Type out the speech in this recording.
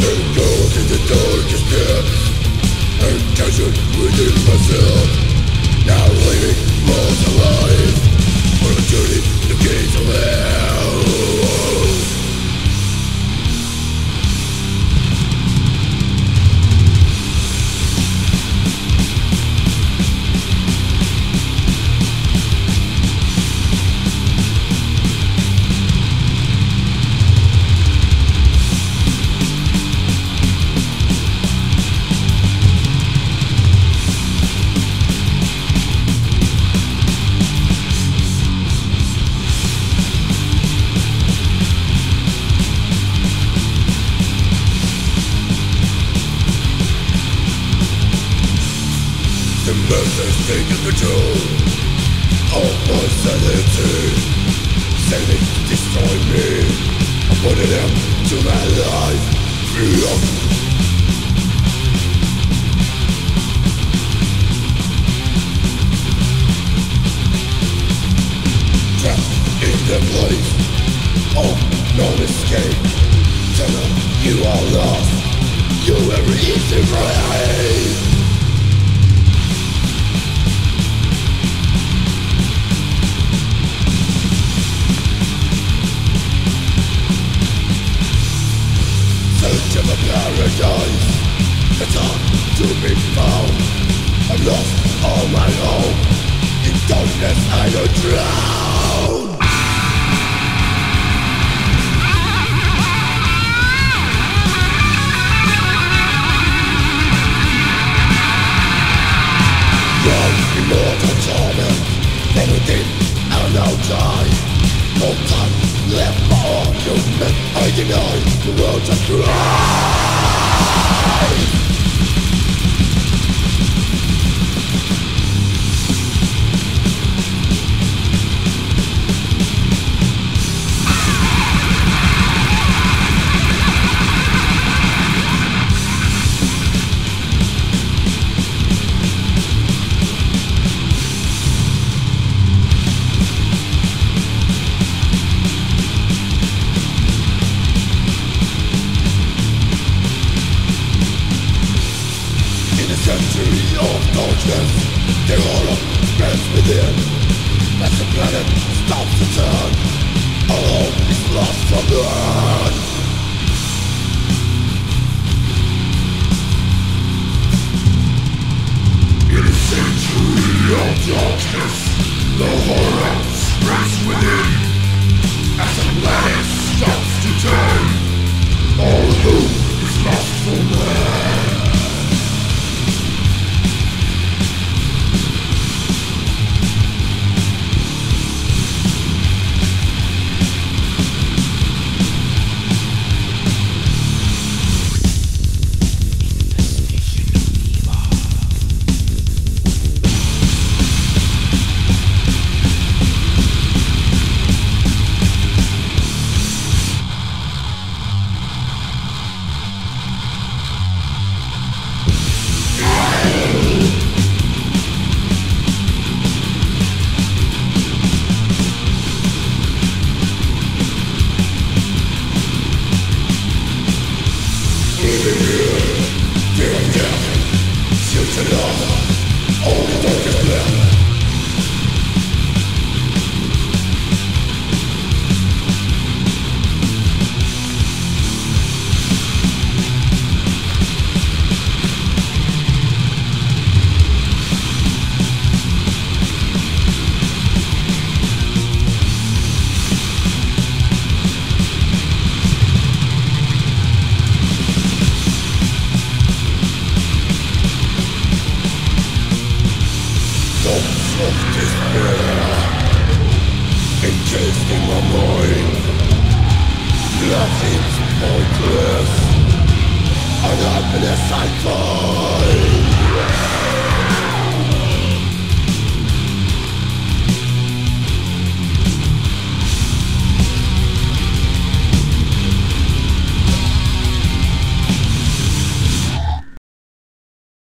And in the darkest within myself Now leaving most alive. Mercy's taking control Of my sanity Saving to destroy me. I'm putting him to my life. Trapped in the place of no escape. Tell them you are lost, you every easy prey. to be found. I've lost all my hope. In darkness I will drown. From immortal torment From within I'll now die. No time left for argument I deny the world's a cry distance They're all unrest within. As the planet stops to turn. All hope is lost from the earth. In a century of darkness The horror springs within. As the planet Love, all the darkest land. of despair It is in my mind Nothing's pointless Unhappiness I find